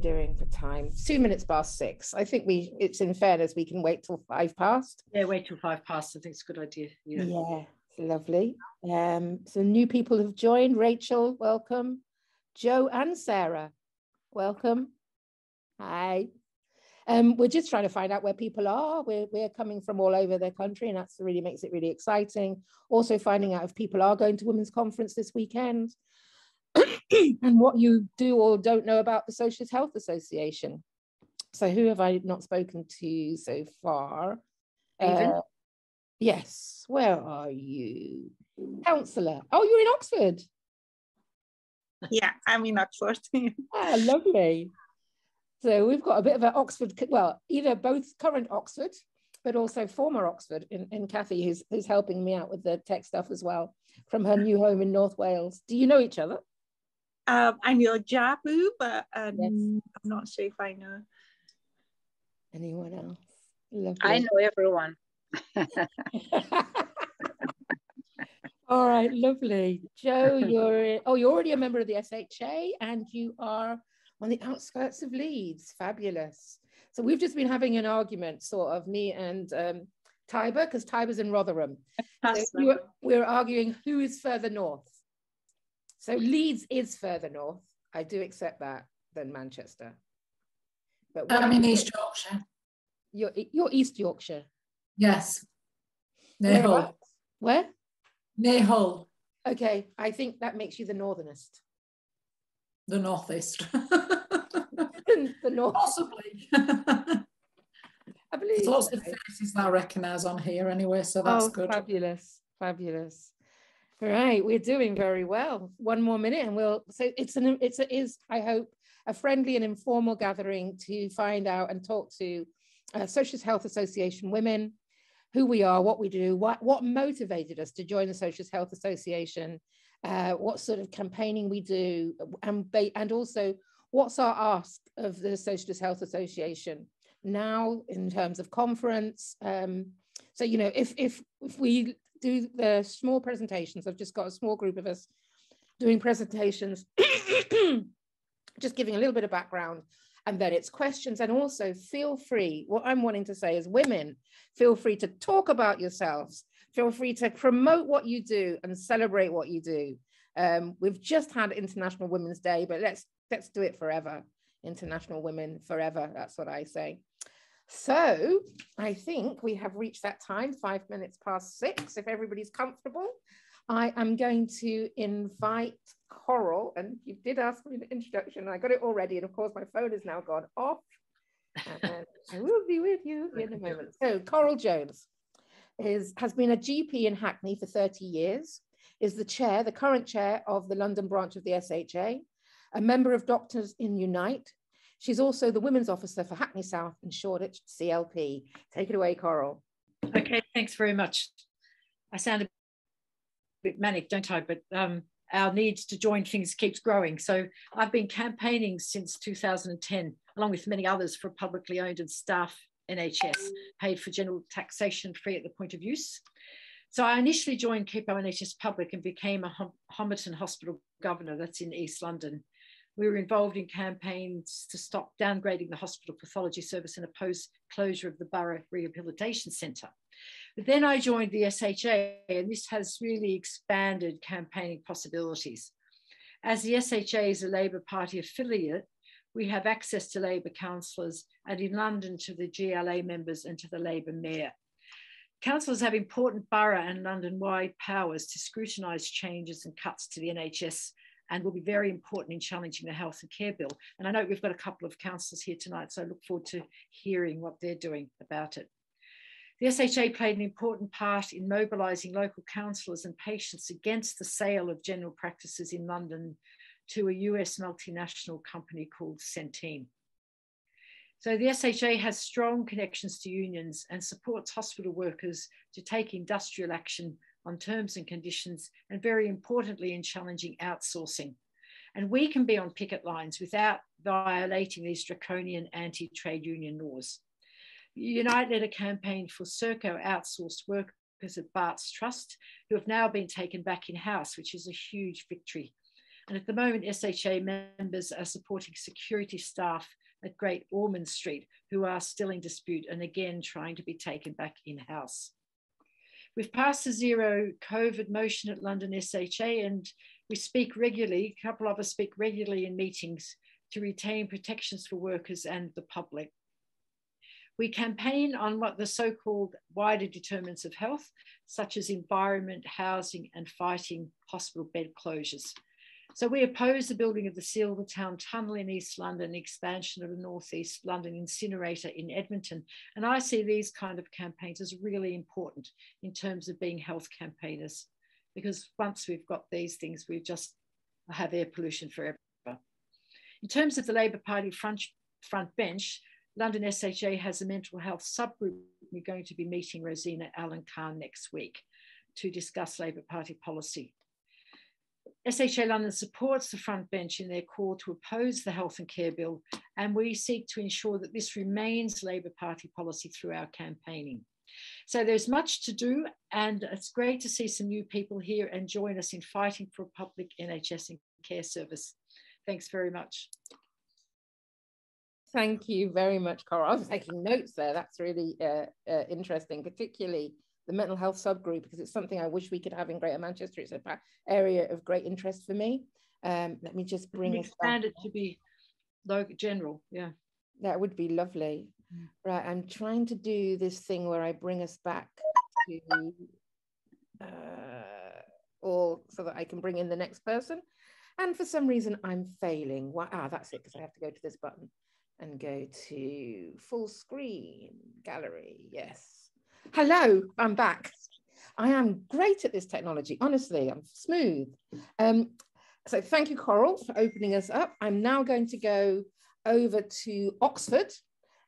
So how are we doing for time? Two minutes past six. I think we. It's in fairness we can wait till five past. Yeah, wait till five past. I think it's a good idea. Yeah, yeah lovely. Um, so new people have joined. Rachel, welcome. Joe and Sarah, welcome. Hi. Um, we're just trying to find out where people are. We're, we're coming from all over the country, and that's really makes it really exciting. Also, finding out if people are going to Women's Conference this weekend and what you do or don't know about the Socialist Health Association. So, who have I not spoken to so far? Uh, yes, where are you? Councillor. Oh, you're in Oxford. Yeah, I'm in Oxford. ah, lovely. So we've got a bit of an Oxford, well, either both current Oxford, but also former Oxford in, in Kathy, who's, who's helping me out with the tech stuff as well from her new home in North Wales. Do you know each other? Um, I know Jabu, but um, yes. I'm not sure if I know anyone else. Lovely. I know everyone. All right, lovely. Joe, you're oh, you're already a member of the SHA and you are on the outskirts of Leeds. Fabulous. So we've just been having an argument, sort of me and um, Taiba, because Taiba's in Rotherham. So we were, we were arguing who is further north. So Leeds is further north. I do accept that than Manchester. But I'm in East Yorkshire. You're, you're East Yorkshire? Yes. Near Hull. Where? Near Hull. Okay, I think that makes you the northernest. The northeast. the north. Possibly. I believe There's lots of faces that I recognise on here anyway, so that's oh, good. Fabulous, fabulous. Right, we're doing very well. One more minute, and we'll. So it's an it's a, is I hope a friendly and informal gathering to find out and talk to uh, Socialist Health Association women, who we are, what we do, what what motivated us to join the Socialist Health Association, uh, what sort of campaigning we do, and and also what's our ask of the Socialist Health Association now in terms of conference. Um, so you know, if if if we do the small presentations. I've just got a small group of us doing presentations, just giving a little bit of background and then it's questions. And also feel free what i'm wanting to say is women feel free to talk about yourselves. Feel free to promote what you do and celebrate what you do. Um, we've just had international women's day but let's let's do it forever. International women forever that's what i say so I think we have reached that time, five minutes past six. If everybody's comfortable, I am going to invite Coral. And you did ask me the introduction, I got it already. And of course, my phone has now gone off. And I will be with you in a moment. So Coral Jones is, has been a GP in Hackney for 30 years, is the chair, the current chair of the London branch of the SHA, a member of Doctors in Unite, She's also the Women's Officer for Hackney South and Shoreditch CLP. Take it away, Coral. Okay, thanks very much. I sound a bit manic, don't I? But um, our need to join things keeps growing. So I've been campaigning since 2010, along with many others, for publicly owned and staff NHS, paid for general taxation free at the point of use. So I initially joined Keep Our NHS Public and became a Homerton Hospital governor, that's in East London, we were involved in campaigns to stop downgrading the hospital pathology service and oppose closure of the Borough Rehabilitation Centre. But then I joined the SHA, and this has really expanded campaigning possibilities. As the SHA is a Labour Party affiliate, we have access to Labour councillors and in London to the GLA members and to the Labour mayor. Councillors have important borough and London wide powers to scrutinise changes and cuts to the NHS and will be very important in challenging the health and care bill. And I know we've got a couple of councillors here tonight, so I look forward to hearing what they're doing about it. The SHA played an important part in mobilising local councillors and patients against the sale of general practices in London to a US multinational company called Centene. So the SHA has strong connections to unions and supports hospital workers to take industrial action on terms and conditions, and very importantly, in challenging outsourcing. And we can be on picket lines without violating these draconian anti trade union laws. Unite led a campaign for Serco outsourced workers at Barts Trust, who have now been taken back in house, which is a huge victory. And at the moment, SHA members are supporting security staff at Great Ormond Street who are still in dispute and again trying to be taken back in-house. We've passed the zero COVID motion at London SHA and we speak regularly, a couple of us speak regularly in meetings to retain protections for workers and the public. We campaign on what the so-called wider determinants of health, such as environment, housing, and fighting hospital bed closures. So we oppose the building of the Silvertown Tunnel in East London, expansion of the Northeast London incinerator in Edmonton. And I see these kind of campaigns as really important in terms of being health campaigners, because once we've got these things, we just have air pollution forever. In terms of the Labour Party front, front bench, London SHA has a mental health subgroup. We're going to be meeting Rosina Allen Khan next week to discuss Labour Party policy. SHA London supports the front bench in their call to oppose the Health and Care Bill, and we seek to ensure that this remains Labour Party policy through our campaigning. So there's much to do, and it's great to see some new people here and join us in fighting for a public NHS and care service. Thanks very much. Thank you very much, Cora. I was taking notes there. That's really uh, uh, interesting, particularly the mental health subgroup, because it's something I wish we could have in Greater Manchester. It's an area of great interest for me. Um, let me just bring it expand it to be local general. Yeah, that would be lovely. Mm. Right, I'm trying to do this thing where I bring us back to, uh, or so that I can bring in the next person. And for some reason, I'm failing. Why? Ah, that's it, because I have to go to this button and go to full screen gallery. Yes. Hello, I'm back. I am great at this technology. Honestly, I'm smooth. Um, so thank you, Coral, for opening us up. I'm now going to go over to Oxford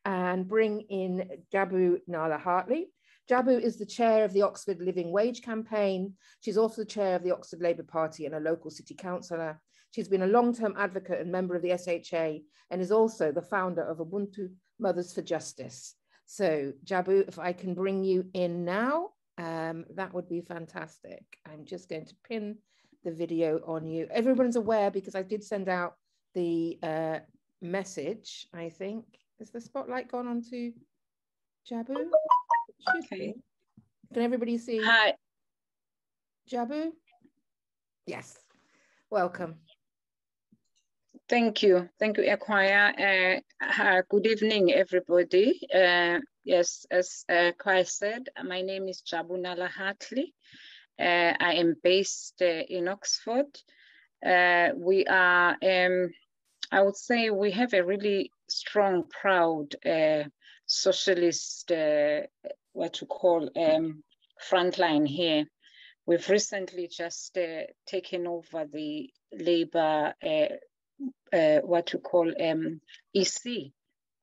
and bring in Jabu Nala Hartley. Jabu is the chair of the Oxford Living Wage Campaign. She's also the chair of the Oxford Labour Party and a local city councillor. She's been a long-term advocate and member of the SHA and is also the founder of Ubuntu Mothers for Justice. So Jabu, if I can bring you in now, um, that would be fantastic. I'm just going to pin the video on you. Everyone's aware because I did send out the uh, message, I think. Is the spotlight gone on to Jabu? Okay. Can everybody see? Hi. Jabu? Yes. Welcome. Thank you. Thank you, Equia. Uh, good evening, everybody. Uh, yes, as uh, said, my name is Jabunala Hartley. Uh, I am based uh, in Oxford. Uh, we are, um, I would say, we have a really strong, proud uh, socialist, what to call, um, frontline here. We've recently just taken over the Labour uh, what we call um, EC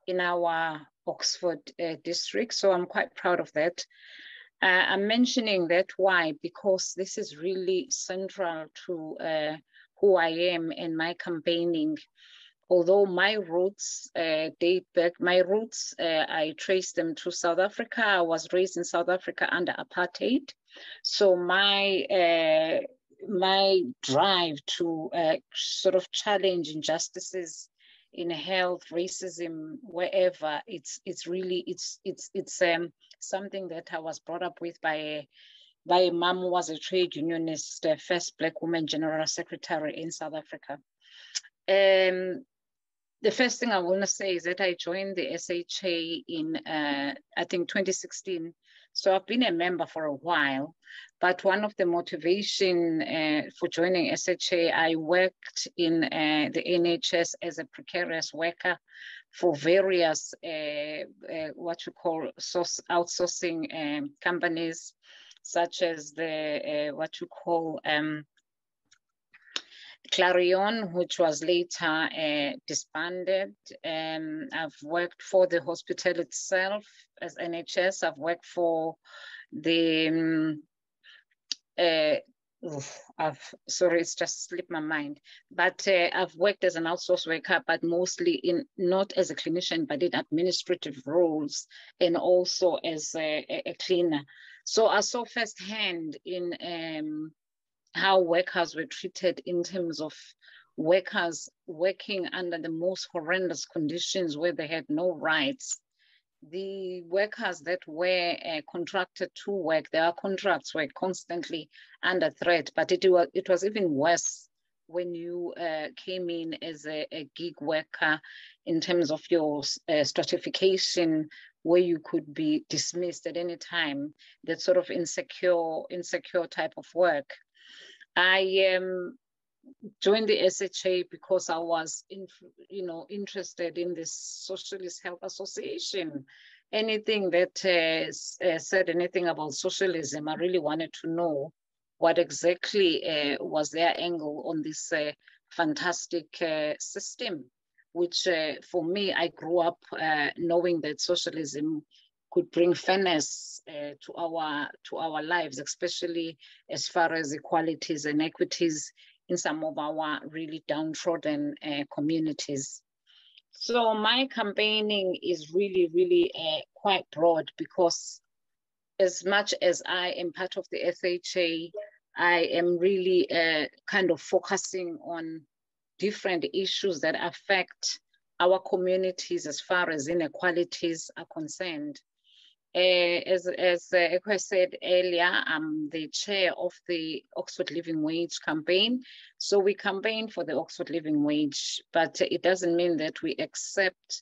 in our Oxford uh, district. So I'm quite proud of that. Uh, I'm mentioning that why? Because this is really central to uh, who I am and my campaigning. Although my roots uh, date back, my roots, uh, I trace them to South Africa. I was raised in South Africa under apartheid. So my my drive to uh, sort of challenge injustices in health, racism, wherever, it's it's really it's it's it's um, something that I was brought up with by a by a mom who was a trade unionist, uh, first black woman general secretary in South Africa. Um, the first thing I want to say is that I joined the SHA in uh, I think 2016 so I've been a member for a while, but one of the motivation uh, for joining SHA, I worked in uh, the NHS as a precarious worker for various uh, uh what you call source outsourcing um, companies, such as the uh, what you call um, Clarion, which was later uh, disbanded. Um, I've worked for the hospital itself as NHS. I've worked for the, um, uh, I've, sorry, it's just slipped my mind. But uh, I've worked as an outsourced worker, but mostly in not as a clinician, but in administrative roles and also as a, a cleaner. So I saw firsthand in um, how workers were treated in terms of workers working under the most horrendous conditions where they had no rights. The workers that were uh, contracted to work, their contracts were constantly under threat, but it was, it was even worse when you uh, came in as a, a, gig worker in terms of your uh, stratification where you could be dismissed at any time that sort of insecure insecure type of work i um, joined the sha because i was in, you know interested in this socialist health association. Anything that uh, uh, said anything about socialism i really wanted to know what exactly uh, was their angle on this uh, fantastic uh, system, which uh, for me, I grew up knowing that socialism could bring fairness uh, to our to our lives, especially as far as equalities and equities in some of our really downtrodden communities. So my campaigning is really, really quite broad because as much as I am part of the SHA, I am really uh, kind of focusing on different issues that affect our communities as far as inequalities are concerned. Uh, as as uh, said earlier, I'm the chair of the Oxford Living Wage campaign. So we campaign for the Oxford Living Wage, but it doesn't mean that we accept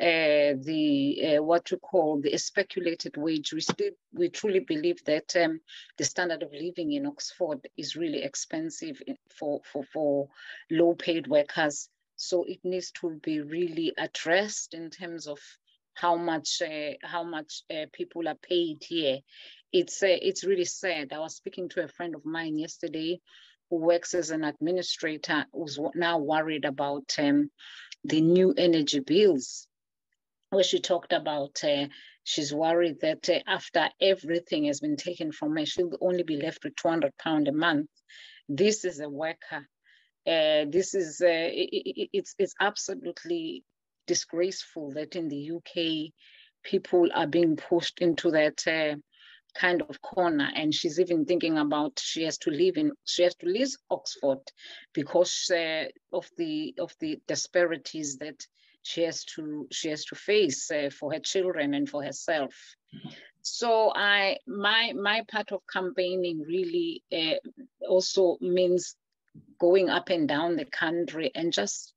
uh, the uh, what you call the speculated wage. We still we truly believe that um, the standard of living in Oxford is really expensive for for for low paid workers. So it needs to be really addressed in terms of how much uh, how much uh, people are paid here. It's uh, it's really sad. I was speaking to a friend of mine yesterday who works as an administrator who's now worried about um, the new energy bills where she talked about uh, she's worried that uh, after everything has been taken from her, she'll only be left with 200 pound a month. This is a worker. Uh, this is it, it's it's absolutely disgraceful that in the UK people are being pushed into that uh, kind of corner. And she's even thinking about she has to live in she has to leave oxford because uh, of the of the disparities that she has to she has to face uh, for her children and for herself. So i my my part of campaigning really uh, also means going up and down the country and just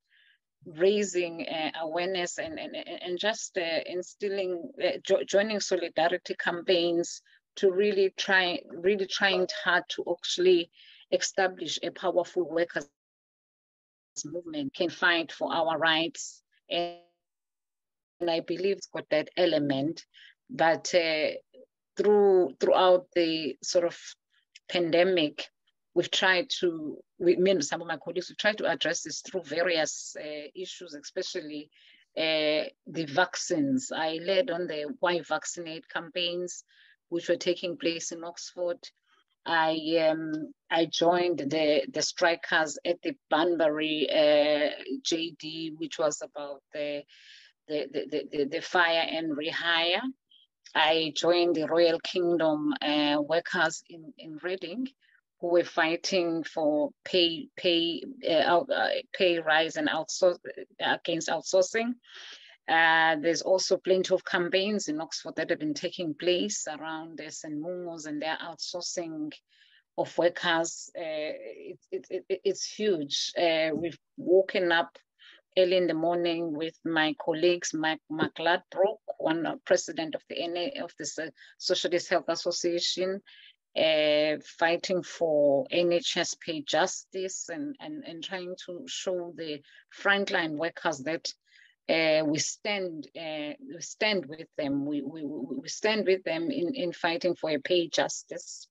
raising uh, awareness and, and, and just uh, instilling uh, jo joining solidarity campaigns to really try really trying hard to actually establish a powerful workers movement can fight for our rights and I believe it's got that element. But through throughout the sort of pandemic, we've tried to, we, me and some of my colleagues, we've tried to address this through various uh, issues, especially uh, the vaccines. I led on the Why Vaccinate campaigns, which were taking place in Oxford. I um, I joined the the strikers at the Banbury uh, JD, which was about the the, the, the, the fire and rehire. I joined the Royal Kingdom uh, workers in, in Reading who were fighting for pay pay uh, uh, pay rise and outsource against outsourcing. Uh, there's also plenty of campaigns in Oxford that have been taking place around this and Mungos and their outsourcing of workers. Uh, it, it, it, it's huge. Uh, we've woken up early in the morning with my colleagues, Mark, Mark Ladbroke, one uh, president of the NA, of the Socialist Health Association, uh, fighting for NHS pay justice and, and, and trying to show the frontline workers that uh, we stand uh, we stand with them. We, we, we stand with them in, in fighting for a pay justice.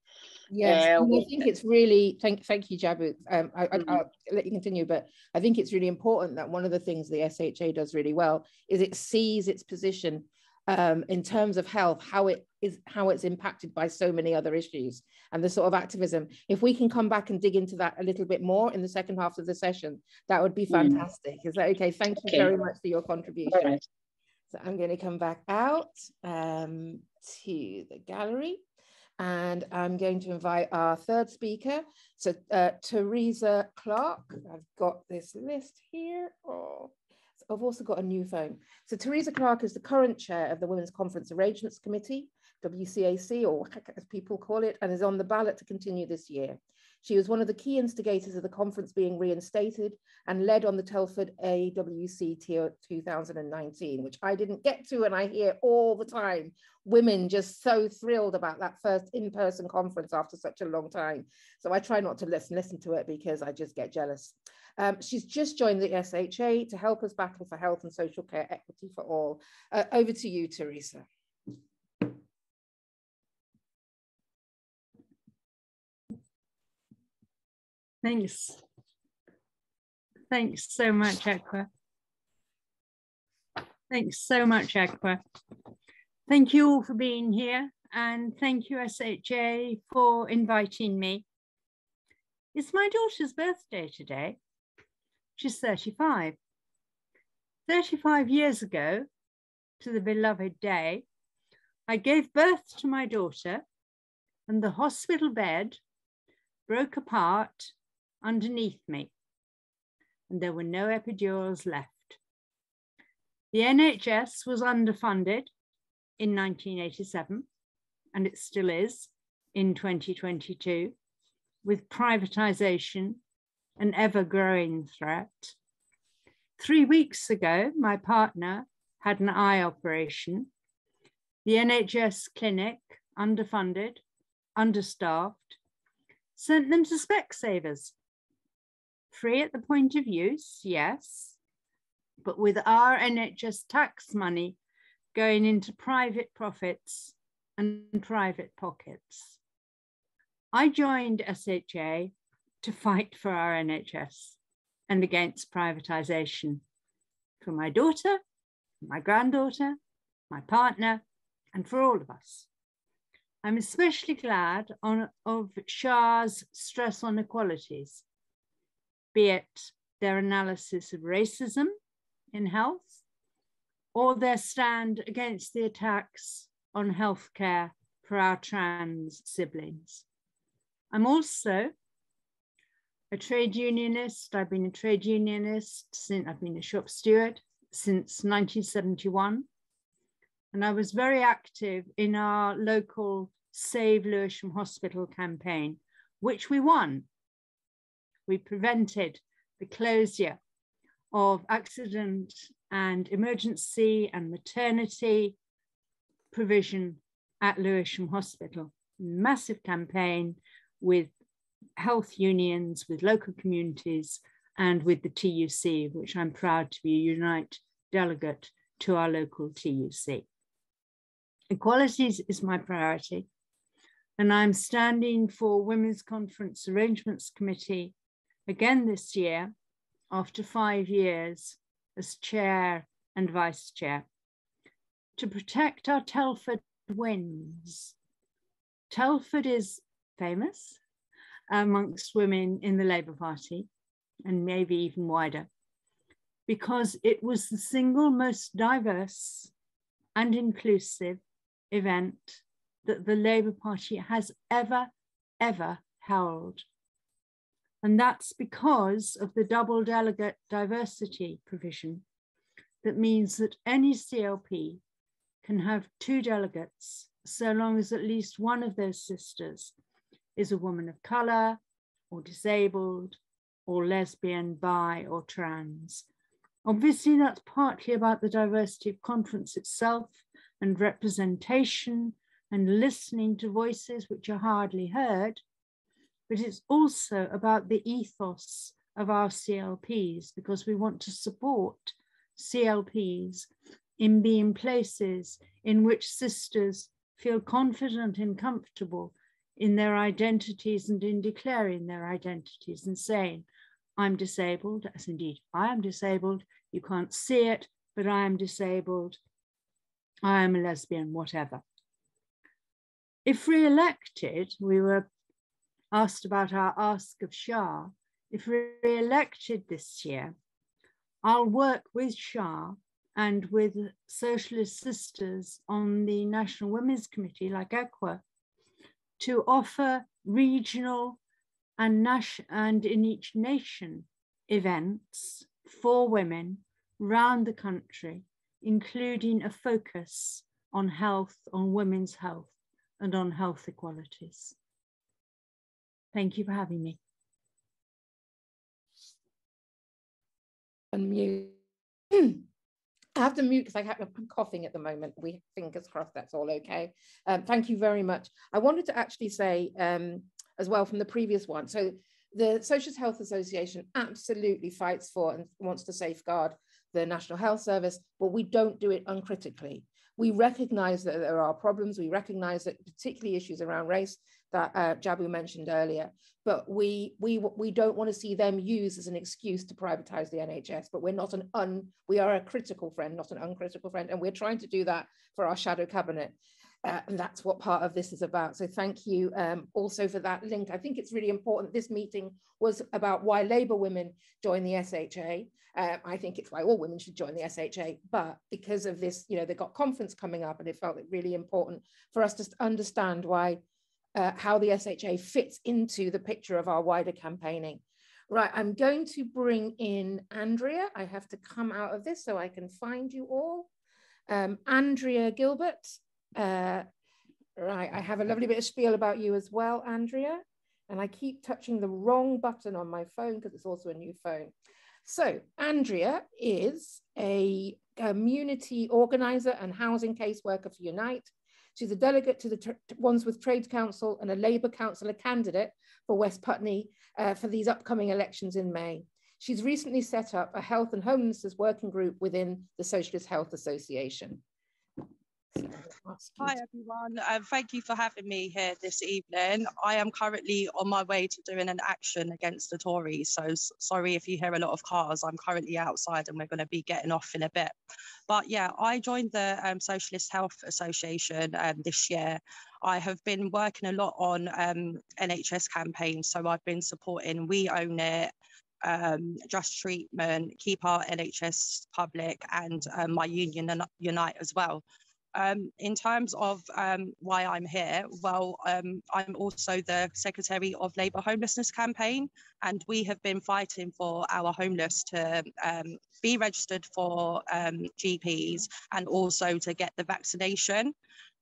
Yes, uh, I think it's really thank thank you, Jabu. Um, I, will mm-hmm. let you continue, but I think it's really important that one of the things the SHA does really well is it sees its position um, in terms of health, how it is how it's impacted by so many other issues and the sort of activism. If we can come back and dig into that a little bit more in the second half of the session, that would be mm. fantastic. Mm. Is that okay? Thank you okay. very much for your contribution. Right. So I'm going to come back out um, to the gallery. And I'm going to invite our third speaker, so uh, Teresa Clark. I've got this list here. Oh, I've also got a new phone. So Teresa Clark is the current chair of the Women's Conference Arrangements Committee, WCAC, or as people call it, and is on the ballot to continue this year. She was one of the key instigators of the conference being reinstated and led on the Telford AWC 2019, which I didn't get to and I hear all the time. Women just so thrilled about that first in-person conference after such a long time. So I try not to listen, listen to it because I just get jealous. Um, she's just joined the SHA to help us battle for health and social care equity for all. Uh, over to you, Teresa. Thanks. Thanks so much, Aqua. Thanks so much, Aqua. Thank you all for being here and thank you SHA for inviting me. It's my daughter's birthday today. She's 35. 35 years ago, to the beloved day, I gave birth to my daughter and the hospital bed broke apart underneath me, and there were no epidurals left. The NHS was underfunded in 1987, and it still is in 2022, with privatisation an ever growing threat. Three weeks ago, my partner had an eye operation. The NHS clinic, underfunded, understaffed, sent them to Specsavers Free at the point of use, yes, but with our NHS tax money going into private profits and private pockets. I joined SHA to fight for our NHS and against privatisation for my daughter, my granddaughter, my partner, and for all of us. I'm especially glad on, of SHA's stress on equalities be it their analysis of racism in health or their stand against the attacks on healthcare for our trans siblings. I'm also a trade unionist. I've been a trade unionist since I've been a shop steward since 1971. And I was very active in our local Save Lewisham Hospital campaign, which we won we prevented the closure of accident and emergency and maternity provision at Lewisham Hospital. Massive campaign with health unions, with local communities, and with the TUC, which I'm proud to be a Unite delegate to our local TUC. Equalities is my priority, and I'm standing for Women's Conference Arrangements Committee again this year after five years as chair and vice chair to protect our Telford wins. Telford is famous amongst women in the Labour Party and maybe even wider because it was the single most diverse and inclusive event that the Labour Party has ever, ever held. And that's because of the double delegate diversity provision that means that any CLP can have two delegates so long as at least one of those sisters is a woman of color or disabled or lesbian, bi or trans. Obviously that's partly about the diversity of conference itself and representation and listening to voices which are hardly heard, but it's also about the ethos of our CLPs because we want to support CLPs in being places in which sisters feel confident and comfortable in their identities and in declaring their identities and saying, I'm disabled, as indeed I am disabled, you can't see it, but I am disabled, I am a lesbian, whatever. If re-elected, we were asked about our ask of SHA, if re-elected this year, I'll work with SHA and with socialist sisters on the National Women's Committee like Aqua to offer regional and, and in each nation events for women round the country, including a focus on health, on women's health, and on health equalities. Thank you for having me. Unmute. I have to mute because I have, I'm coughing at the moment. We fingers crossed that's all okay. Um, thank you very much. I wanted to actually say um, as well from the previous one. So the Social Health Association absolutely fights for and wants to safeguard the National Health Service, but we don't do it uncritically. We recognize that there are problems. We recognize that particularly issues around race that uh, Jabu mentioned earlier, but we, we, we don't want to see them used as an excuse to privatize the NHS, but we're not an un, we are a critical friend, not an uncritical friend. And we're trying to do that for our shadow cabinet. Uh, and that's what part of this is about. So thank you um, also for that link. I think it's really important. This meeting was about why Labour women join the SHA. Uh, I think it's why all women should join the SHA, but because of this, you know, they've got conference coming up and it felt it really important for us to understand why, uh, how the SHA fits into the picture of our wider campaigning. Right, I'm going to bring in Andrea. I have to come out of this so I can find you all. Um, Andrea Gilbert. Uh, right, I have a lovely bit of spiel about you as well, Andrea. And I keep touching the wrong button on my phone because it's also a new phone. So Andrea is a community organizer and housing caseworker for Unite. She's a delegate to the Wandsworth Trade Council and a Labour councillor candidate for West Putney uh, for these upcoming elections in May. She's recently set up a health and homelessness working group within the Socialist Health Association. Hi everyone, um, thank you for having me here this evening. I am currently on my way to doing an action against the Tories, so sorry if you hear a lot of cars. I'm currently outside and we're going to be getting off in a bit. But yeah, I joined the um, Socialist Health Association um, this year. I have been working a lot on um, NHS campaigns, so I've been supporting We Own It, um, Just Treatment, Keep Our NHS Public, and um, my union Unite as well. Um, in terms of um, why I'm here, well, um, I'm also the Secretary of Labour Homelessness Campaign, and we have been fighting for our homeless to um, be registered for um, GPs and also to get the vaccination.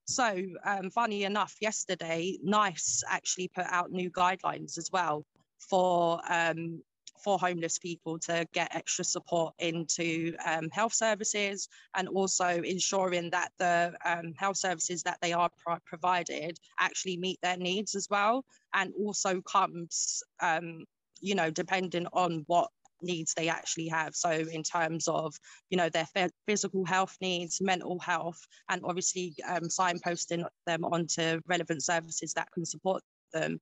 So, um, funny enough, yesterday, NICE actually put out new guidelines as well for um, for homeless people to get extra support into um, health services and also ensuring that the um, health services that they are pro- provided actually meet their needs as well and also comes um, you know depending on what needs they actually have. So in terms of you know their physical health needs mental health and obviously um, signposting them onto relevant services that can support them.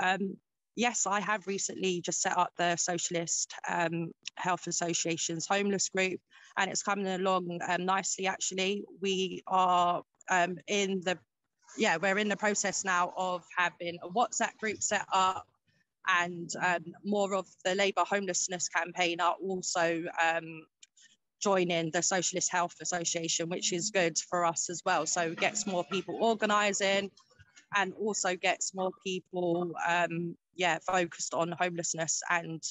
Um, yes, I have recently just set up the Socialist um, Health Association's homeless group, and it's coming along um, nicely. Actually, we are um, in the yeah, we're in the process now of having a WhatsApp group set up, and um, more of the Labour homelessness campaign are also um, joining the Socialist Health Association, which is good for us as well. So it gets more people organising and also gets more people um, yeah, focused on homelessness and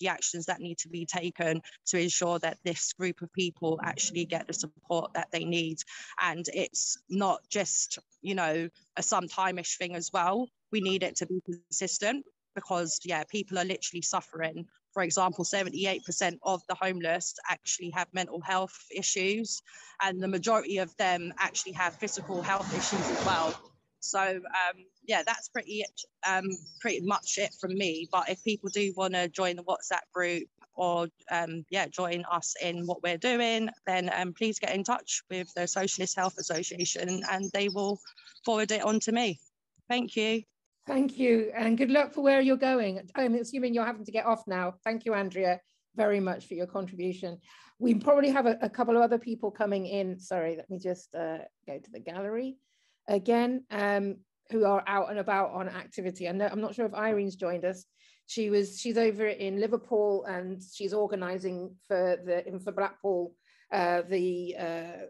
the actions that need to be taken to ensure that this group of people actually get the support that they need. And it's not just, you know, a sometime-ish thing as well. We need it to be consistent because, yeah, people are literally suffering. For example, 78% of the homeless actually have mental health issues, and the majority of them actually have physical health issues as well. So um, yeah, that's pretty um, pretty much it from me. But if people do want to join the WhatsApp group or um, yeah, join us in what we're doing, then um, please get in touch with the Socialist Health Association and they will forward it on to me. Thank you. Thank you, and good luck for where you're going. I'm assuming you're having to get off now. Thank you, Andrea, very much for your contribution. We probably have a, a couple of other people coming in. Sorry, let me just uh, go to the gallery again. Um, who are out and about on activity. I know, I'm not sure if Irene's joined us. She was she's over in Liverpool and she's organising for the for Blackpool uh, the uh,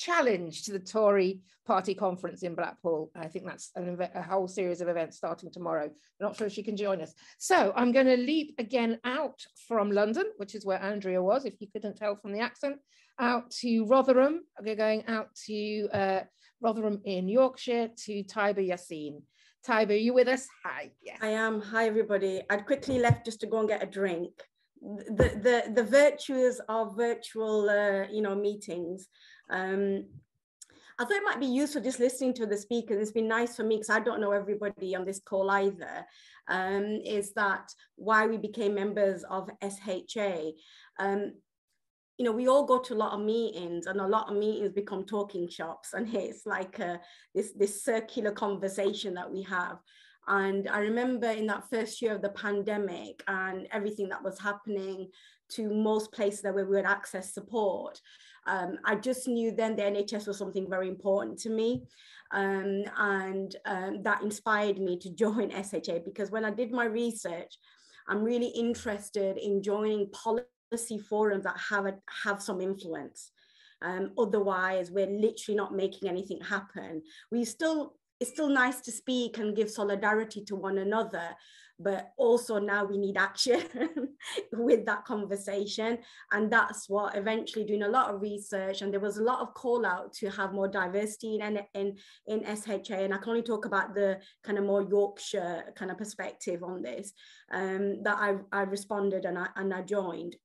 challenge to the Tory party conference in Blackpool. I think that's a whole series of events starting tomorrow. I'm not sure if she can join us. So I'm going to leap again out from London, which is where Andrea was, if you couldn't tell from the accent, out to Rotherham. We're going out to uh, Rotherham in Yorkshire to Taiba Yassin. Taiba, are you with us? Hi. Yes. I am. Hi, everybody. I'd quickly left just to go and get a drink. The, the, the virtues of virtual, uh, you know, meetings. Um, I thought it might be useful just listening to the speakers. It's been nice for me because I don't know everybody on this call either. Um, is that why we became members of SHA? Um, you know, we all go to a lot of meetings and a lot of meetings become talking shops and it's like a, this, this circular conversation that we have. And I remember in that first year of the pandemic and everything that was happening to most places where we had access support, um, I just knew then the NHS was something very important to me. Um, and um, that inspired me to join SHA because when I did my research, I'm really interested in joining policy forums that have a, have some influence. Um, otherwise, we're literally not making anything happen. We still it's still nice to speak and give solidarity to one another, but also now we need action with that conversation. And that's what eventually doing a lot of research. And there was a lot of call out to have more diversity in, in, in SHA. And I can only talk about the kind of more Yorkshire kind of perspective on this, um, that I, I responded and I, and I joined.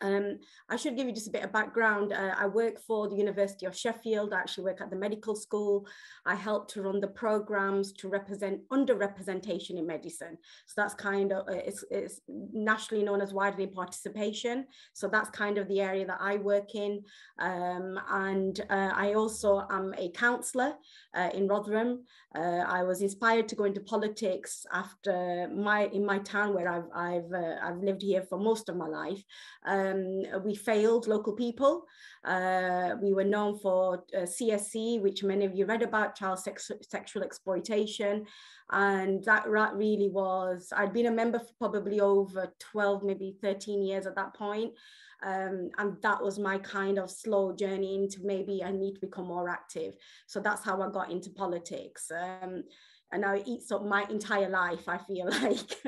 Um, I should give you just a bit of background. Uh, I work for the University of Sheffield. I actually work at the medical school. I help to run the programs to represent underrepresentation in medicine. So that's kind of, uh, it's, it's nationally known as widening participation. So that's kind of the area that I work in. Um, and uh, I also am a counsellor uh, in Rotherham. Uh, I was inspired to go into politics after my, in my town where I've, I've, uh, I've lived here for most of my life. We failed local people. Uh, we were known for uh, CSE, which many of you read about, child sex sexual exploitation. And that really was, I'd been a member for probably over 12, maybe 13 years at that point. Um, and that was my kind of slow journey into maybe I need to become more active. So that's how I got into politics. Um, and now it eats up my entire life, I feel like.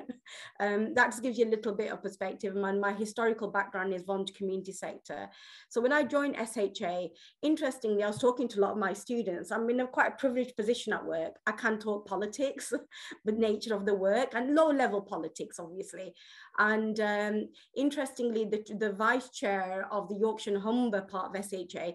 um, that just gives you a little bit of perspective. And my historical background is volunteer community sector. So when I joined SHA, interestingly, I was talking to a lot of my students. I'm in a quite a privileged position at work. I can talk politics, the nature of the work, and low level politics, obviously. And um, interestingly, the, the vice chair of the Yorkshire and Humber part of SHA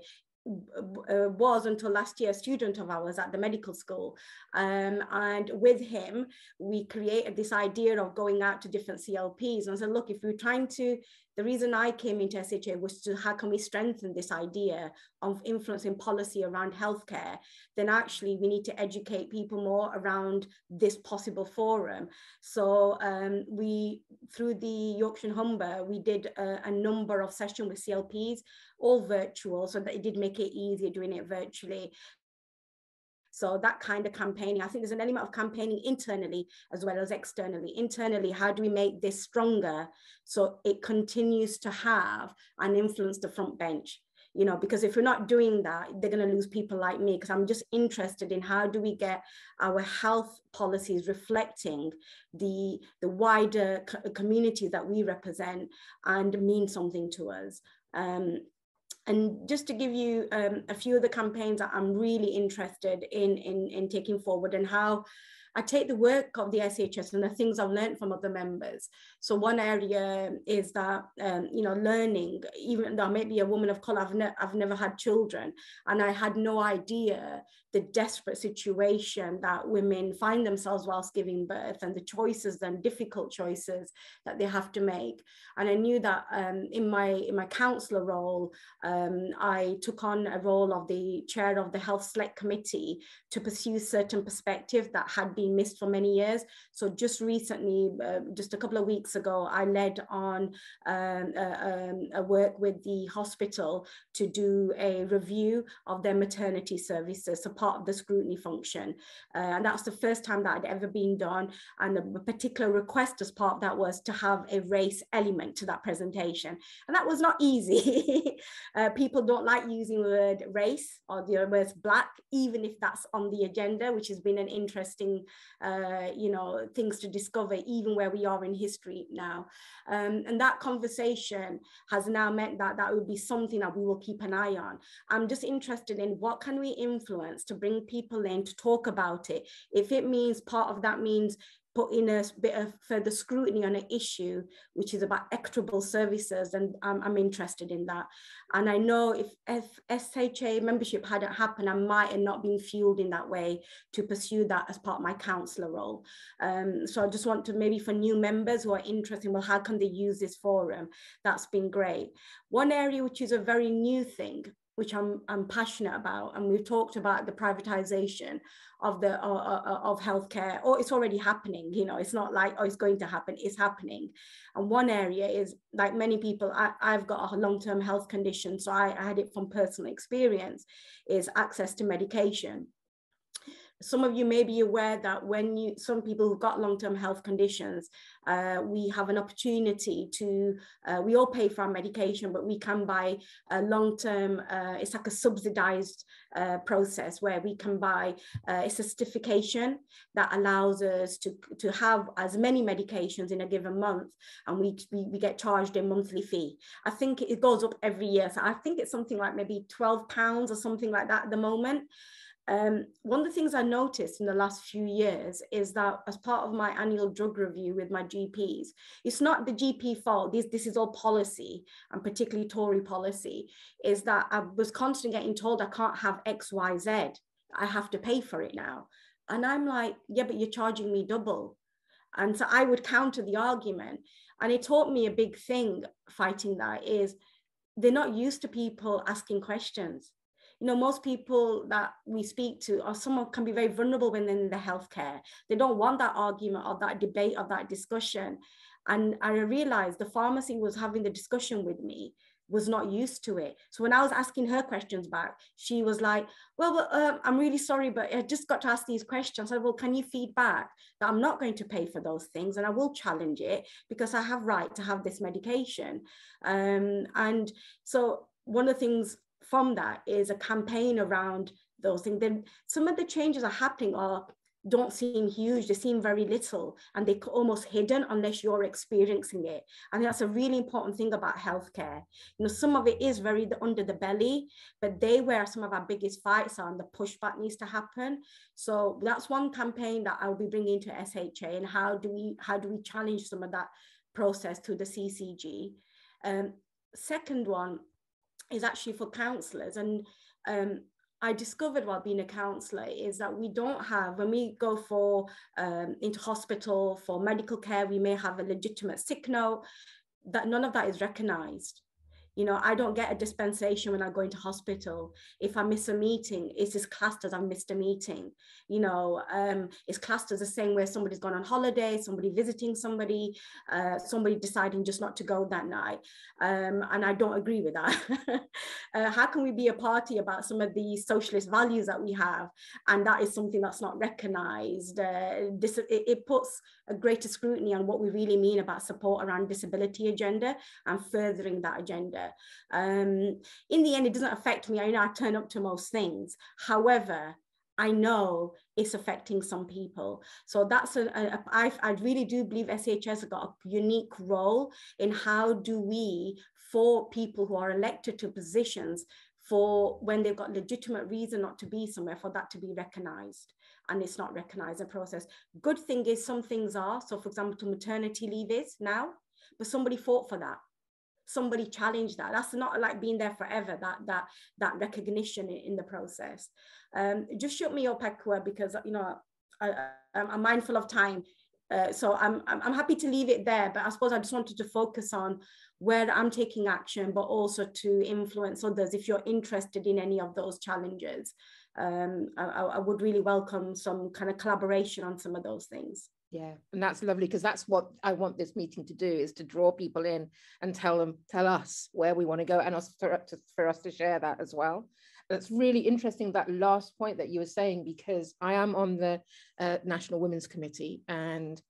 was until last year a student of ours at the medical school. Um, and with him, we created this idea of going out to different CLPs and said, look, if we're trying to the reason I came into SHA was to how can we strengthen this idea of influencing policy around healthcare, then actually we need to educate people more around this possible forum. So um, we, through the Yorkshire Humber, we did a, a number of sessions with CLPs, all virtual, so that it did make it easier doing it virtually. So that kind of campaigning, I think there's an element of campaigning internally as well as externally. Internally, how do we make this stronger so it continues to have and influence the front bench? You know, because if we're not doing that, they're going to lose people like me. Because I'm just interested in how do we get our health policies reflecting the the wider community that we represent and mean something to us. Um, and just to give you um, a few of the campaigns that I'm really interested in, in, in taking forward and how I take the work of the SHS and the things I've learned from other members. So one area is that, um, you know, learning, even though I may be a woman of color, I've, ne I've never had children and I had no idea the desperate situation that women find themselves whilst giving birth and the choices and difficult choices that they have to make. And I knew that um, in my in my counsellor role, um, I took on a role of the chair of the Health Select Committee to pursue certain perspectives that had been missed for many years. So just recently, uh, just a couple of weeks ago, I led on um, um, a work with the hospital to do a review of their maternity services, so part of the scrutiny function. Uh, and that's the first time that had ever been done. And a particular request as part of that was to have a race element to that presentation. And that was not easy. uh, people don't like using the word race or the word black, even if that's on the agenda, which has been an interesting, uh, you know, things to discover, even where we are in history now. Um, and that conversation has now meant that that would be something that we will keep an eye on. I'm just interested in what can we influence to bring people in to talk about it. If it means part of that means putting a bit of further scrutiny on an issue, which is about equitable services, and I'm, I'm interested in that. And I know if, if SHA membership hadn't happened, I might have not been fueled in that way to pursue that as part of my councillor role. Um, so I just want to maybe for new members who are interested, well, how can they use this forum? That's been great. One area which is a very new thing which I'm, I'm passionate about, and we've talked about the privatization of the uh, uh, uh, of healthcare, or it's already happening. You know, it's not like oh, it's going to happen. It's happening. And one area is like many people. I, I've got a long-term health condition, so I, I had it from personal experience. Is access to medication some of you may be aware that when you some people who've got long-term health conditions uh, we have an opportunity to uh, we all pay for our medication but we can buy a long-term uh, it's like a subsidized uh, process where we can buy uh, a certification that allows us to to have as many medications in a given month and we, we, we get charged a monthly fee. I think it goes up every year. So i think it's something like maybe 12 pounds or something like that at the moment um, one of the things I noticed in the last few years is that as part of my annual drug review with my GPs, it's not the GP fault, this, this is all policy, and particularly Tory policy, is that I was constantly getting told I can't have X, Y, Z. I have to pay for it now. And I'm like, yeah, but you're charging me double. And so I would counter the argument. And it taught me a big thing fighting that is they're not used to people asking questions you know, most people that we speak to or someone can be very vulnerable when they're in the healthcare. They don't want that argument or that debate or that discussion. And I realized the pharmacy was having the discussion with me was not used to it. So when I was asking her questions back, she was like, well, uh, I'm really sorry, but I just got to ask these questions. I said, well, can you feed back that I'm not going to pay for those things and I will challenge it because I have right to have this medication. Um, and so one of the things from that is a campaign around those things. Then some of the changes are happening are don't seem huge, they seem very little, and they're almost hidden unless you're experiencing it. And that's a really important thing about healthcare. You know, some of it is very under the belly, but they where some of our biggest fights are, and the pushback needs to happen. So that's one campaign that I'll be bringing to SHA, and how do we how do we challenge some of that process to the CCG? Um, second one is actually for counselors. And um, I discovered while being a counsellor is that we don't have, when we go for um, into hospital for medical care, we may have a legitimate sick note, that none of that is recognised. You know, I don't get a dispensation when I go into hospital. If I miss a meeting, it's just classed as I missed a meeting. You know, um, it's classed as the same way somebody's gone on holiday, somebody visiting somebody, uh, somebody deciding just not to go that night. Um, and I don't agree with that. uh, how can we be a party about some of the socialist values that we have? And that is something that's not recognized. Uh, this, it, it puts a greater scrutiny on what we really mean about support around disability agenda and furthering that agenda. Um, in the end, it doesn't affect me. I know I turn up to most things. However, I know it's affecting some people. So that's a, a, a I, I really do believe SHS has got a unique role in how do we, for people who are elected to positions, for when they've got legitimate reason not to be somewhere, for that to be recognized and it's not recognized in process. Good thing is some things are. So for example, maternity leave is now, but somebody fought for that. Somebody challenge that. That's not like being there forever, that that that recognition in, the process. Um, just shut me up, Ekwa, because you know I, I'm mindful of time Uh, so I'm, I'm, I'm happy to leave it there, but I suppose I just wanted to focus on where I'm taking action, but also to influence others if you're interested in any of those challenges. Um, I, I would really welcome some kind of collaboration on some of those things. Yeah, and that's lovely because that's what I want this meeting to do is to draw people in and tell them, tell us where we want to go and us for, for us to share that as well. That's really interesting, that last point that you were saying, because I am on the uh, National Women's Committee and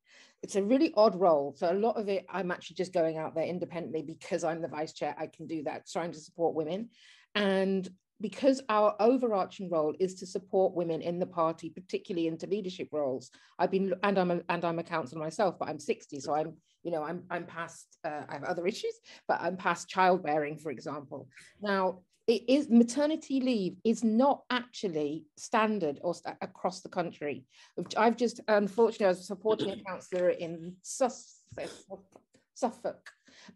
it's a really odd role. So a lot of it, I'm actually just going out there independently because I'm the vice chair, I can do that, trying to support women. And because our overarching role is to support women in the party, particularly into leadership roles. I've been, and I'm a, and I'm a councillor myself, but I'm 60, so I'm, you know, I'm, I'm past. Uh, I have other issues, but I'm past childbearing, for example. Now, it is maternity leave is not actually standard or st across the country. I've just, unfortunately, I was supporting a councillor in Suffolk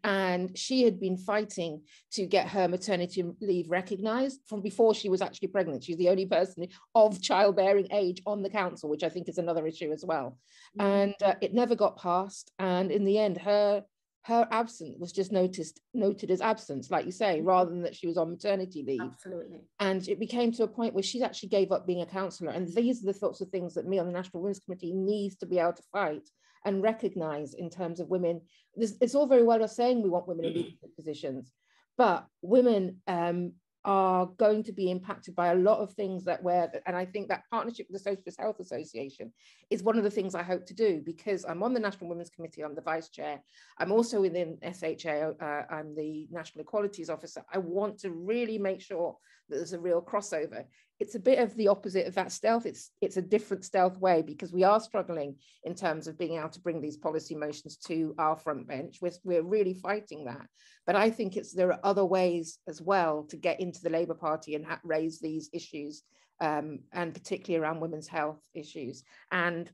and she had been fighting to get her maternity leave recognized from before she was actually pregnant. She's the only person of childbearing age on the council, which I think is another issue as well. Mm-hmm. And uh, it never got passed. And in the end, her her absence was just noticed noted as absence like you say mm-hmm. rather than that she was on maternity leave absolutely and it became to a point where she actually gave up being a councillor and these are the sorts of things that me on the national women's committee needs to be able to fight and recognize in terms of women. This, it's all very well us saying we want women in leadership positions, but women um, are going to be impacted by a lot of things that where and I think that partnership with the Socialist Health Association is one of the things I hope to do because I'm on the National Women's Committee, I'm the vice chair. I'm also within SHA, uh, I'm the National Equalities Officer. I want to really make sure that there's a real crossover it's a bit of the opposite of that stealth. It's it's a different stealth way because we are struggling in terms of being able to bring these policy motions to our front bench. We're, we're really fighting that. But I think it's there are other ways as well to get into the Labour Party and raise these issues, um, and particularly around women's health issues. And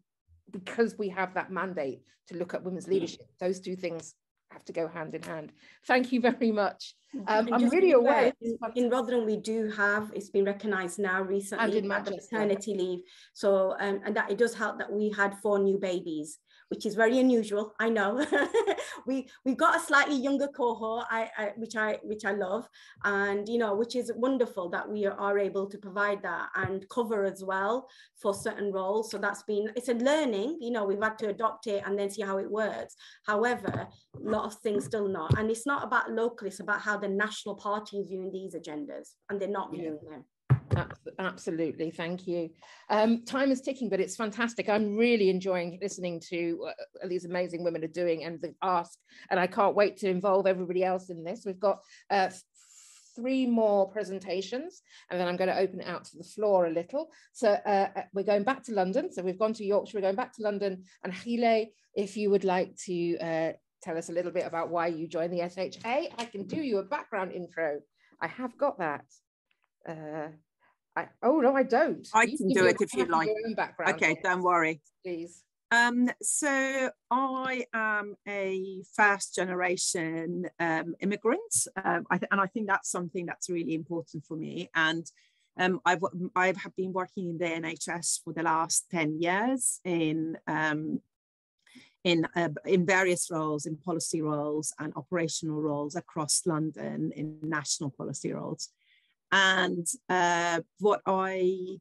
because we have that mandate to look at women's leadership, those two things have to go hand in hand. Thank you very much. Um, I'm really aware. In, in, Rotherham, we do have, it's been recognised now recently, maternity leave. So, um, and that it does help that we had four new babies which is very unusual. I know. we we've got a slightly younger cohort, I, I, which I which I love, and you know, which is wonderful that we are able to provide that and cover as well for certain roles. So that's been it's a learning. You know, we've had to adopt it and then see how it works. However, a lot of things still not, and it's not about local. It's about how the national party is viewing these agendas, and they're not viewing them. Absolutely, thank you. Um, time is ticking, but it's fantastic. I'm really enjoying listening to uh, these amazing women are doing and the ask, and I can't wait to involve everybody else in this. We've got uh, three more presentations, and then I'm going to open it out to the floor a little. So uh, uh, we're going back to London. So we've gone to Yorkshire, we're going back to London, and Hile, if you would like to uh, tell us a little bit about why you joined the SHA, I can do you a background intro. I have got that. Uh, I, oh no, I don't. I you can do it if you like. Okay, don't worry. Please. Um, so I am a first generation um, immigrant, um, I and I think that's something that's really important for me. And um, I've I've been working in the NHS for the last ten years in um, in uh, in various roles, in policy roles and operational roles across London, in national policy roles. And uh, what I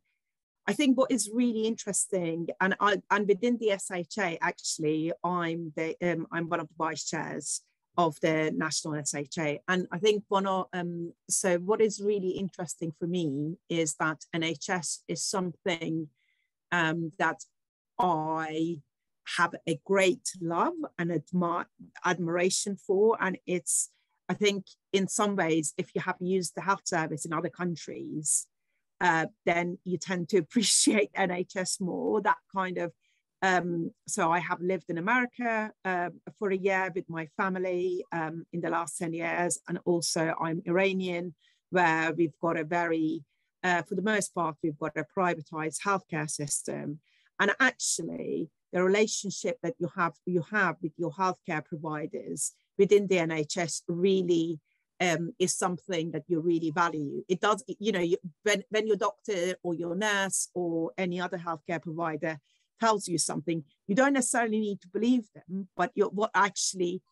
I think what is really interesting, and I and within the SHA, actually, I'm the um, I'm one of the vice chairs of the national SHA, and I think one of um, so what is really interesting for me is that NHS is something um, that I have a great love and admire, admiration for, and it's I think in some ways, if you have used the health service in other countries, uh, then you tend to appreciate NHS more. That kind of um, so I have lived in America uh, for a year with my family um, in the last 10 years. And also I'm Iranian, where we've got a very, uh, for the most part, we've got a privatized healthcare system. And actually, the relationship that you have, you have with your healthcare providers within the NHS really um, is something that you really value. It does, you know, you, when, when your doctor or your nurse or any other healthcare provider tells you something, you don't necessarily need to believe them, but you're, what actually,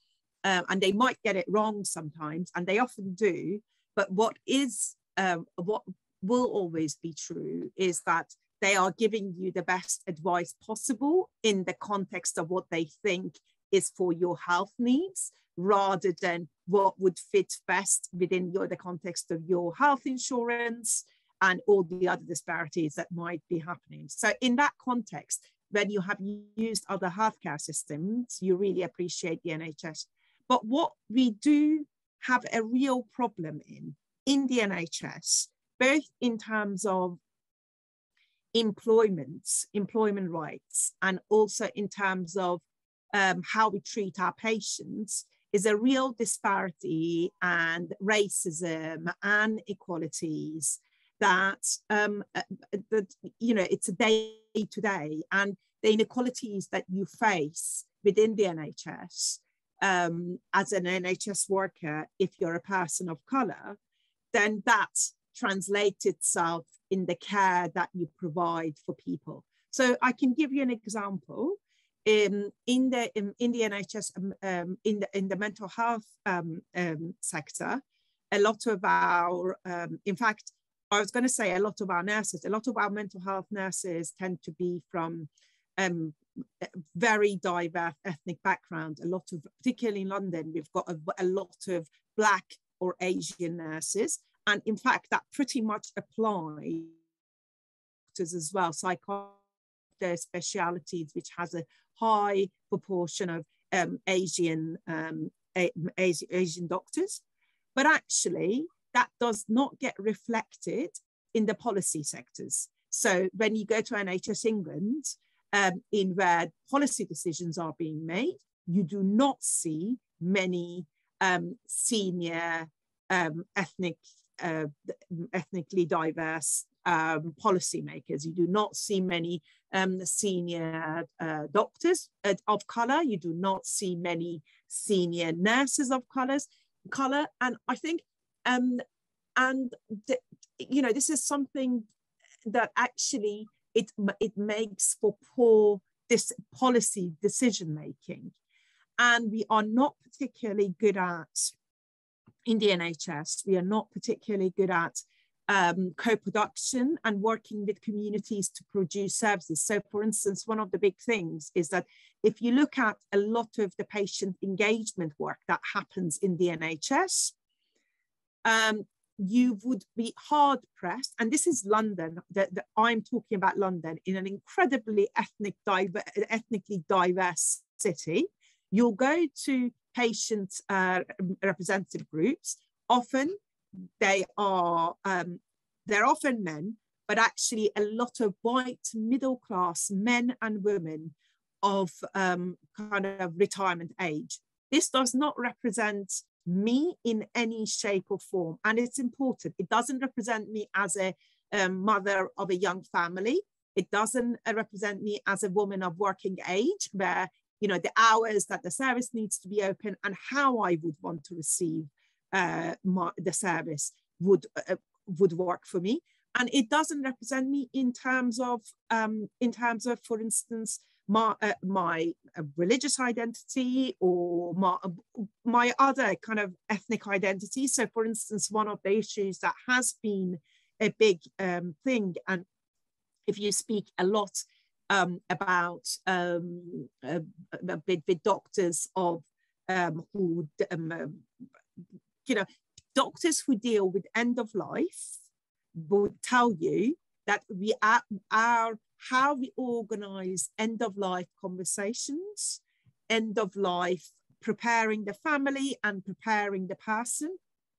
uh, and they might get it wrong sometimes, and they often do. But what is um, what will always be true is that they are giving you the best advice possible in the context of what they think is for your health needs rather than what would fit best within your, the context of your health insurance and all the other disparities that might be happening. So in that context, when you have used other healthcare systems, you really appreciate the NHS. But what we do have a real problem in, in the NHS, both in terms of employment, employment rights, and also in terms of um, how we treat our patients, is a real disparity and racism and inequalities that um, uh, that you know it's a day to day and the inequalities that you face within the NHS um, as an NHS worker if you're a person of color then that translates itself in the care that you provide for people. So I can give you an example in, in the in, in the NHS um, um, in the in the mental health um, um sector a lot of our um, in fact I was going to say a lot of our nurses, a lot of our mental health nurses tend to be from um, very diverse ethnic background. A lot of, particularly in London, we've got a, a lot of Black or Asian nurses. And in fact, that pretty much applies as well. Psychiatry specialities, which has a high proportion of um, Asian um, Asian doctors. But actually, that does not get reflected in the policy sectors. So when you go to NHS England, um, in where policy decisions are being made, you do not see many um, senior um, ethnic, uh, ethnically diverse um, policymakers. You do not see many um, senior uh, doctors of color. You do not see many senior nurses of colors, color. And I think um, and the, you know this is something that actually it it makes for poor this policy decision making and we are not particularly good at in the nhs we are not particularly good at um, co-production and working with communities to produce services. So for instance, one of the big things is that if you look at a lot of the patient engagement work that happens in the NHS, um, you would be hard pressed, and this is London, that, I'm talking about London in an incredibly ethnic, diver, ethnically diverse city. You'll go to patient uh, representative groups. Often they are, um, they're often men, but actually a lot of white middle class men and women of um, kind of retirement age. This does not represent me in any shape or form. And it's important. It doesn't represent me as a um, mother of a young family. It doesn't uh, represent me as a woman of working age, where you know the hours that the service needs to be open and how I would want to receive uh, my, the service would uh, would work for me. And it doesn't represent me in terms of um, in terms of, for instance, my, uh, my uh, religious identity or my, my other kind of ethnic identity. So, for instance, one of the issues that has been a big um, thing, and if you speak a lot um, about um, uh, with, with doctors of um, who, um, um, you know, doctors who deal with end of life would tell you that we are, our how we organize end of life conversations, end of life, preparing the family and preparing the person.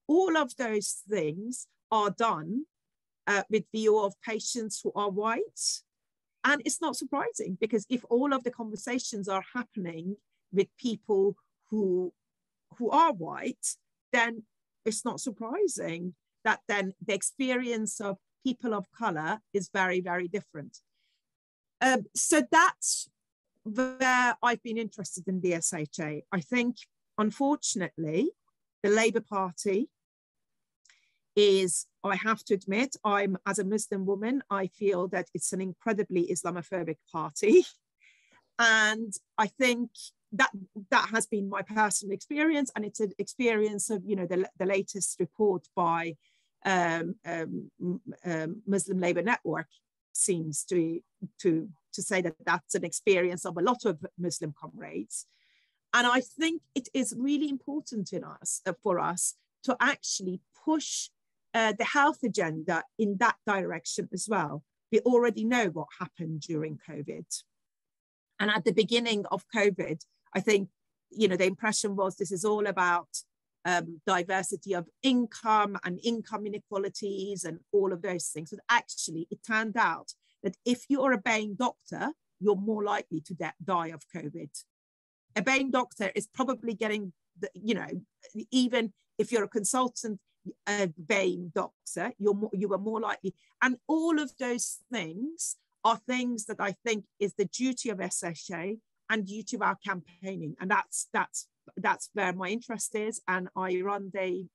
All of those things are done uh, with view of patients who are white. And it's not surprising because if all of the conversations are happening with people who, who are white, then it's not surprising that then the experience of people of color is very, very different. Um, so that's where I've been interested in the SHA. I think, unfortunately, the Labour Party is I have to admit, I'm as a Muslim woman, I feel that it's an incredibly Islamophobic party. and I think that that has been my personal experience, and it's an experience of you know the, the latest report by um, um, um, Muslim Labour Network seems to to to say that that's an experience of a lot of Muslim comrades, and I think it is really important in us uh, for us to actually push uh, the health agenda in that direction as well. We already know what happened during COVID. And at the beginning of COVID, I think, you know, the impression was this is all about um, diversity of income and income inequalities and all of those things. But actually, it turned out that if you're a BAME doctor, you're more likely to die of COVID. A BAME doctor is probably getting, the, you know, even if you're a consultant, a BAME doctor, you're more, you are more likely. And all of those things are things that I think is the duty of SHA and due to our campaigning. And that's that's that's where my interest is. And I run the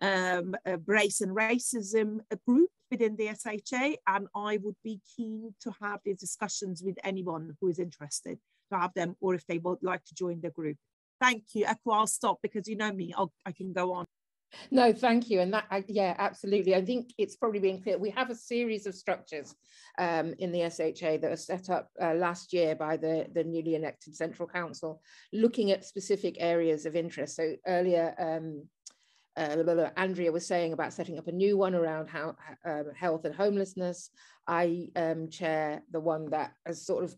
um, race and racism group within the SHA, and I would be keen to have these discussions with anyone who is interested to have them, or if they would like to join the group. Thank you. Echo, I'll stop because you know me. I'll, I can go on. No, thank you. And that, yeah, absolutely. I think it's probably being clear. We have a series of structures um, in the SHA that were set up uh, last year by the, the newly elected Central Council, looking at specific areas of interest. So earlier, um, uh, Andrea was saying about setting up a new one around how, um, health and homelessness. I um, chair the one that has sort of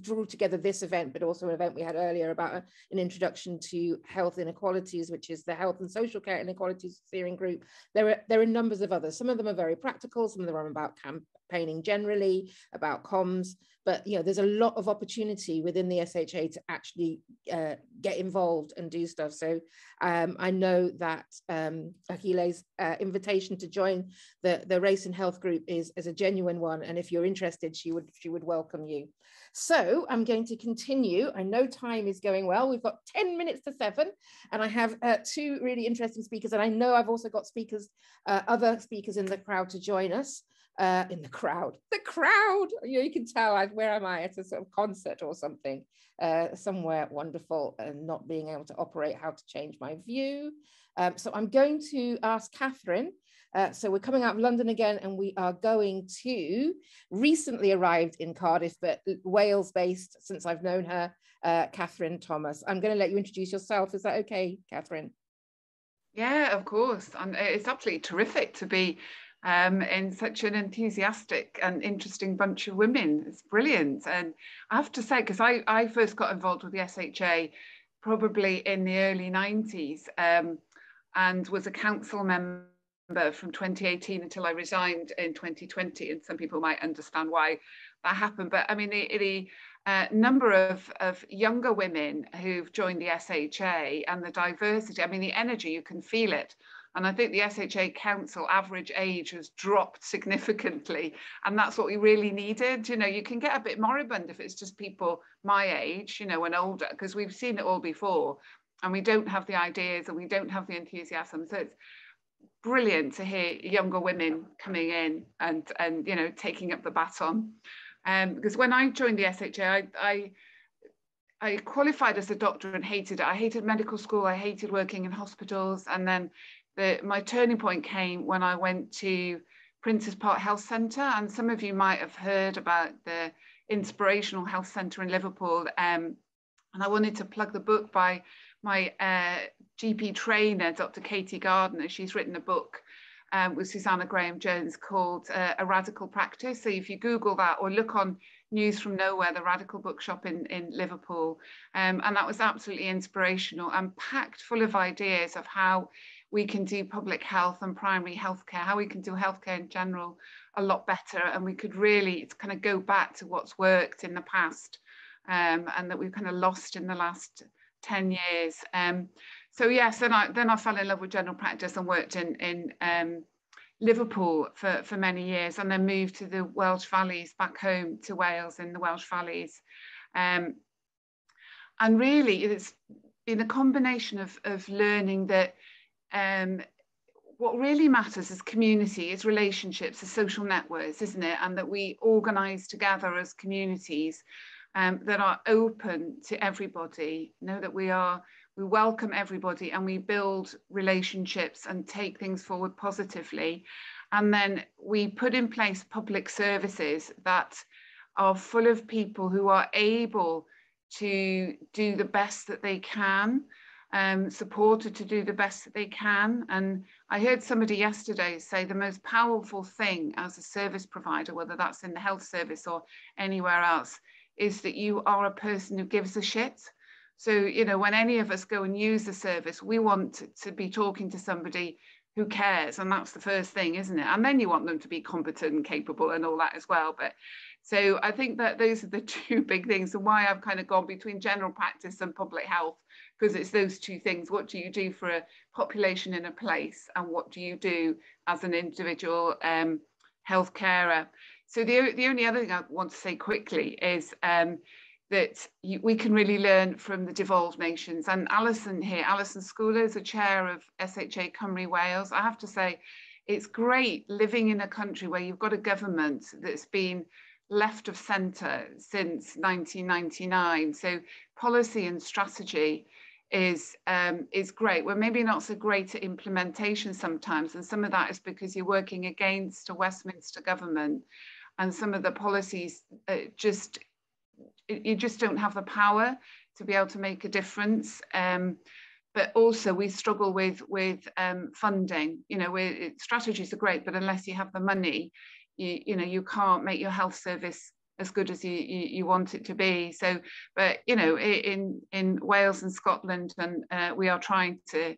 drew together this event, but also an event we had earlier about a, an introduction to health inequalities, which is the Health and Social Care Inequalities Steering Group. There are, there are numbers of others. Some of them are very practical, some of them are about campaigning generally, about comms, but you know, there's a lot of opportunity within the SHA to actually uh, get involved and do stuff. So um, I know that um, Akile's uh, invitation to join the, the race and health group is, is a genuine one. And if you're interested, she would, she would welcome you. So I'm going to continue. I know time is going well. We've got 10 minutes to seven, and I have uh, two really interesting speakers. And I know I've also got speakers, uh, other speakers in the crowd to join us. Uh, in the crowd, the crowd. You, know, you can tell I, where am I at a sort of concert or something, uh, somewhere wonderful, and not being able to operate how to change my view. Um, so I'm going to ask Catherine uh, so we're coming out of London again and we are going to recently arrived in Cardiff, but Wales based since I've known her, uh, Catherine Thomas. I'm going to let you introduce yourself. Is that okay, Catherine? Yeah, of course. Um, it's absolutely terrific to be um, in such an enthusiastic and interesting bunch of women. It's brilliant. And I have to say, because I, I first got involved with the SHA probably in the early 90s um, and was a council member from 2018 until I resigned in 2020. And some people might understand why that happened. But I mean, the, the uh, number of, of younger women who've joined the SHA and the diversity, I mean, the energy, you can feel it. And I think the SHA Council average age has dropped significantly. And that's what we really needed. You know, you can get a bit moribund if it's just people my age, you know, and older, because we've seen it all before. And we don't have the ideas and we don't have the enthusiasm. So it's brilliant to hear younger women coming in and and you know taking up the baton um, because when I joined the SHA I, I, I qualified as a doctor and hated it I hated medical school I hated working in hospitals and then my turning point came when I went to Princes Park Health Centre and some of you might have heard about the inspirational health centre in Liverpool um, and I wanted to plug the book by my uh, GP trainer, Dr. Katie Gardner, she's written a book um, with Susanna Graham Jones called uh, A Radical Practice. So if you Google that or look on News from Nowhere, the Radical Bookshop in, in Liverpool, um, and that was absolutely inspirational and packed full of ideas of how we can do public health and primary healthcare, how we can do healthcare in general a lot better. And we could really kind of go back to what's worked in the past um, and that we've kind of lost in the last 10 years. Um, so yes, then I then I fell in love with general practice and worked in in um, Liverpool for, for many years and then moved to the Welsh Valleys back home to Wales in the Welsh Valleys. Um, and really it's been a combination of, of learning that um, what really matters is community, is relationships, is social networks, isn't it? And that we organise together as communities um, that are open to everybody, know that we are, we welcome everybody and we build relationships and take things forward positively. And then we put in place public services that are full of people who are able to do the best that they can um, supported to do the best that they can. And I heard somebody yesterday say the most powerful thing as a service provider, whether that's in the health service or anywhere else, is that you are a person who gives a shit. So, you know, when any of us go and use the service, we want to be talking to somebody who cares. And that's the first thing, isn't it? And then you want them to be competent and capable and all that as well. But so I think that those are the two big things and why I've kind of gone between general practice and public health because it's those two things. What do you do for a population in a place and what do you do as an individual um, health carer? So the, the only other thing I want to say quickly is um, that you, we can really learn from the devolved nations. And Alison here, Alison Schooler is a chair of SHA Cymru Wales. I have to say, it's great living in a country where you've got a government that's been left of centre since 1999. So policy and strategy is um, is great. We're maybe not so great at implementation sometimes, and some of that is because you're working against a Westminster government, and some of the policies uh, just you just don't have the power to be able to make a difference. Um, but also we struggle with with um, funding. You know, strategies are great, but unless you have the money, you you know you can't make your health service as good as you, you, you, want it to be. So, but you know, in in Wales and Scotland, and uh, we are trying to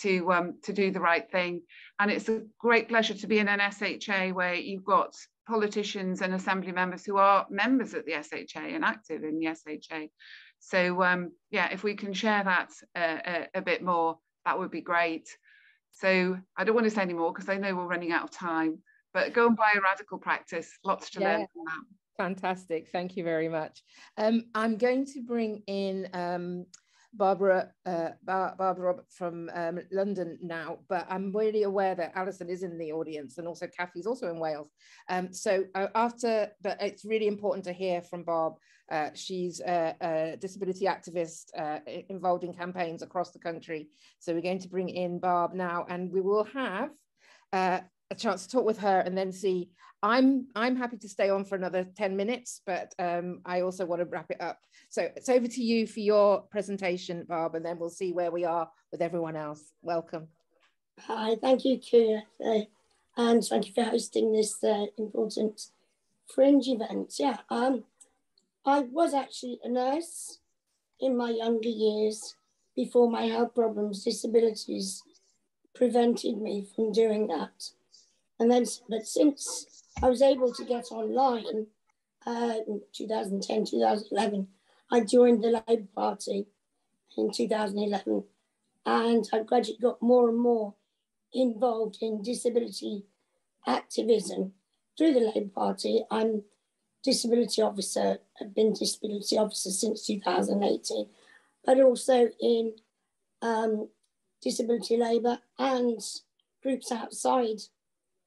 to um, to do the right thing. And it's a great pleasure to be in an SHA where you've got politicians and assembly members who are members at the SHA and active in the SHA. So um, yeah, if we can share that uh, a, a bit more, that would be great. So I don't want to say any more because I know we're running out of time, but go and buy a radical practice, lots to yeah. learn from that. Fantastic. Thank you very much. Um, I'm going to bring in um, Barbara uh, Bar Barbara from um, London now, but I'm really aware that Alison is in the audience and also Kathy's also in Wales. Um, so uh, after, but it's really important to hear from Barb. Uh, she's a, a, disability activist uh, involved in campaigns across the country. So we're going to bring in Barb now and we will have uh, a chance to talk with her and then see I'm I'm happy to stay on for another 10 minutes, but um, I also want to wrap it up. So it's over to you for your presentation, Barb, and then we'll see where we are with everyone else. Welcome. Hi, thank you, Kira, uh, and thank you for hosting this uh, important fringe event. Yeah, um, I was actually a nurse in my younger years before my health problems, disabilities prevented me from doing that. And then, but since I was able to get online uh, in 2010, 2011. I joined the Labour Party in 2011 and I gradually got more and more involved in disability activism through the Labour Party. I'm disability officer, I've been disability officer since 2018, but also in um, disability labour and groups outside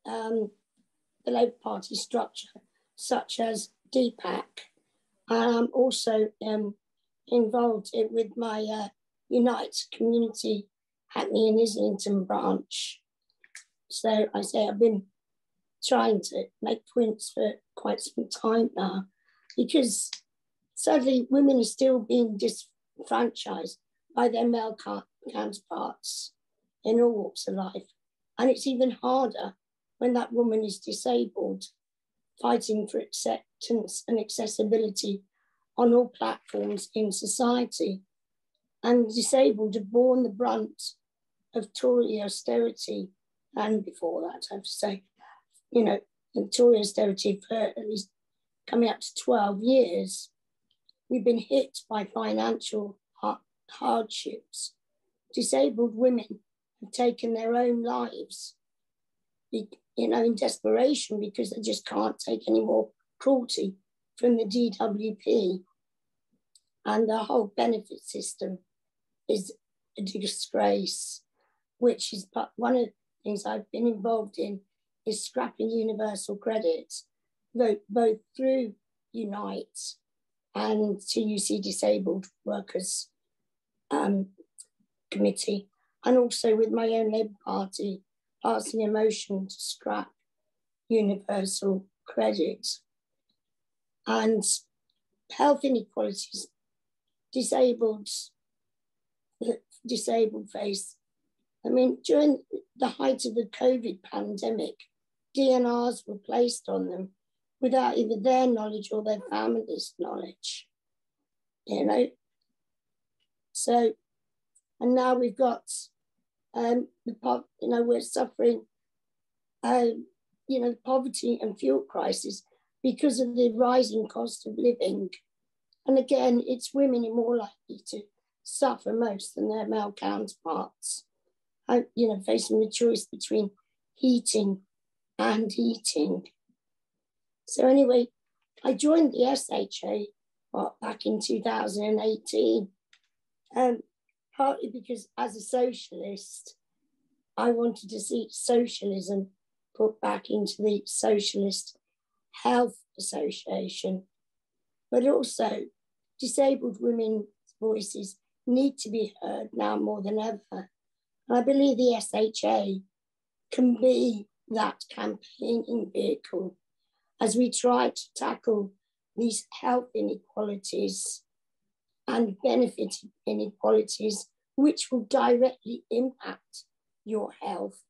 um, the Labour Party structure, such as DPAC. I'm also um, involved with my uh, Unite Community Hackney and Islington branch. So I say I've been trying to make points for quite some time now because sadly women are still being disfranchised by their male counterparts in all walks of life. And it's even harder when that woman is disabled, fighting for acceptance and accessibility on all platforms in society. And disabled have borne the brunt of Tory austerity, and before that, I have to say, you know, Tory austerity for at least coming up to 12 years. We've been hit by financial hardships. Disabled women have taken their own lives you know, in desperation because they just can't take any more cruelty from the DWP. And the whole benefit system is a disgrace, which is one of the things I've been involved in is scrapping universal credit, both, both through Unite and TUC Disabled Workers um, Committee, and also with my own Labour Party passing a motion to scrap universal credit. And health inequalities, disabled, disabled face. I mean, during the height of the COVID pandemic, DNRs were placed on them without either their knowledge or their family's knowledge. You know? So, and now we've got um, the you know, we're suffering, um, you know, poverty and fuel crisis because of the rising cost of living. And again, it's women who are more likely to suffer most than their male counterparts. You know, facing the choice between heating and eating. So anyway, I joined the SHA back in 2018, um, partly because as a socialist, I wanted to see socialism put back into the Socialist Health Association, but also disabled women's voices need to be heard now more than ever. And I believe the SHA can be that campaigning vehicle as we try to tackle these health inequalities and benefit inequalities, which will directly impact your health,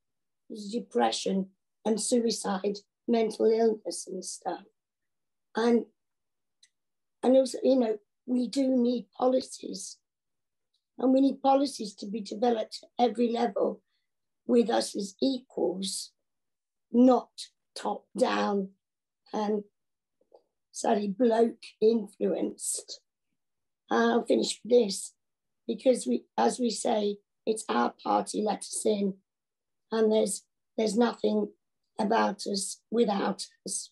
depression and suicide, mental illness and stuff. And and also, you know, we do need policies. And we need policies to be developed at every level with us as equals, not top down and sorry, bloke influenced. I'll finish with this because we, as we say, it's our party let us in, and there's there's nothing about us without us.